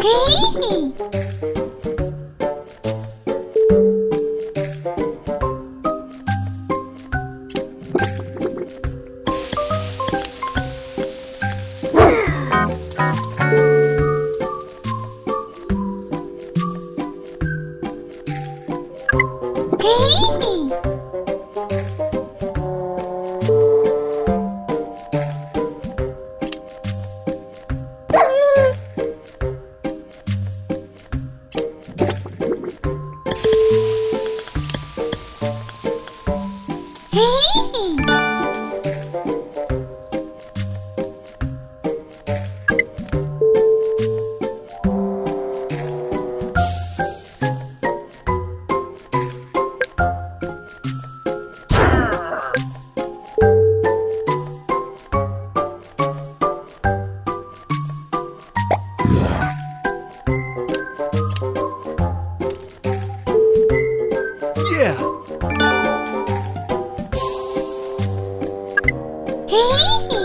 Hee hee! Hey!